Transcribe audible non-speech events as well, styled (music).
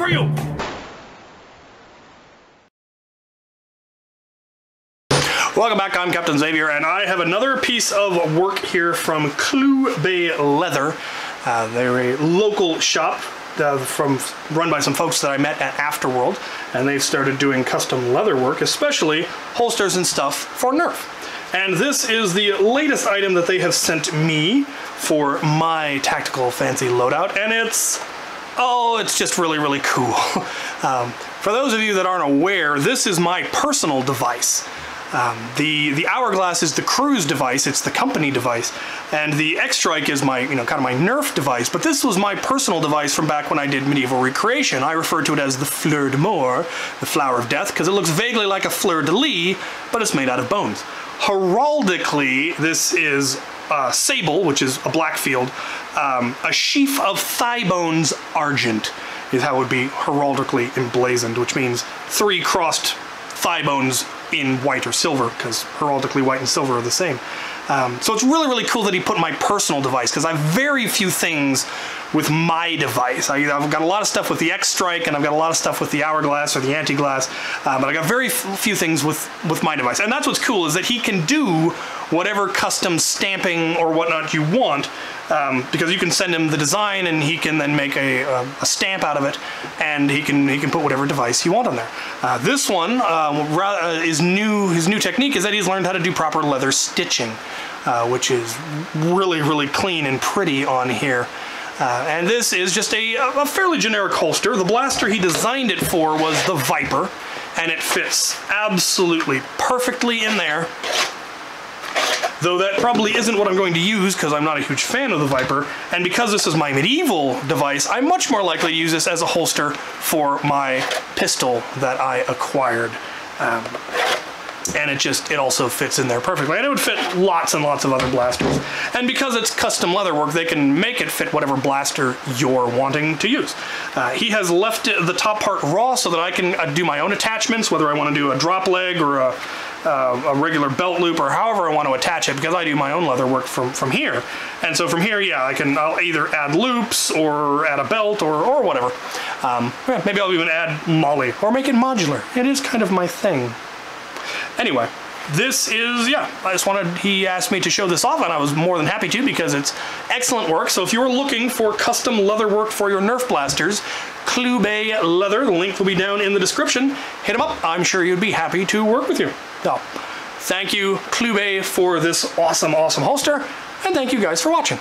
for you! Welcome back, I'm Captain Xavier, and I have another piece of work here from Clew Bay Leather. Uh, they're a local shop uh, from run by some folks that I met at Afterworld, and they've started doing custom leather work, especially holsters and stuff for Nerf. And this is the latest item that they have sent me for my tactical fancy loadout, and it's oh, it's just really, really cool. (laughs) um, for those of you that aren't aware, this is my personal device. Um, the the hourglass is the crew's device; it's the company device, and the X Strike is my you know kind of my Nerf device. But this was my personal device from back when I did medieval recreation. I refer to it as the Fleur de Mort, the flower of death, because it looks vaguely like a fleur de lis, but it's made out of bones. Heraldically, this is uh, sable, which is a black field, um, a sheaf of thigh bones argent is how it would be heraldically emblazoned, which means three crossed thigh bones in white or silver, because heraldically white and silver are the same. Um, so it's really, really cool that he put my personal device, because I have very few things with my device. I, have got a lot of stuff with the X Strike, and I've got a lot of stuff with the Hourglass or the Anti-Glass, uh, but I got very few things with, with my device. And that's what's cool, is that he can do whatever custom stamping or whatnot you want, um, because you can send him the design and he can then make a, a, a, stamp out of it, and he can he can put whatever device you want on there. Uh, this one uh, is new. His new technique is that he's learned how to do proper leather stitching, uh, which is really really clean and pretty on here. Uh, and this is just a, a fairly generic holster. The blaster he designed it for was the Viper, and it fits absolutely perfectly in there though that probably isn't what I'm going to use because I'm not a huge fan of the Viper, and because this is my medieval device, I'm much more likely to use this as a holster for my pistol that I acquired. Um, and it just, it also fits in there perfectly. And it would fit lots and lots of other blasters. And because it's custom leather work, they can make it fit whatever blaster you're wanting to use. Uh, he has left the top part raw so that I can uh, do my own attachments, whether I want to do a drop leg or a uh, a regular belt loop or however I want to attach it because I do my own leather work from, from here. And so from here, yeah, I can, I'll either add loops or add a belt or, or whatever. Um, yeah, maybe I'll even add MOLLE or make it modular. It is kind of my thing. Anyway, this is, yeah, I just wanted, he asked me to show this off and I was more than happy to because it's excellent work. So if you are looking for custom leather work for your Nerf blasters, Bay Leather, the link will be down in the description. Hit him up, I'm sure you'd be happy to work with you. So, thank you Bay for this awesome, awesome holster, and thank you guys for watching.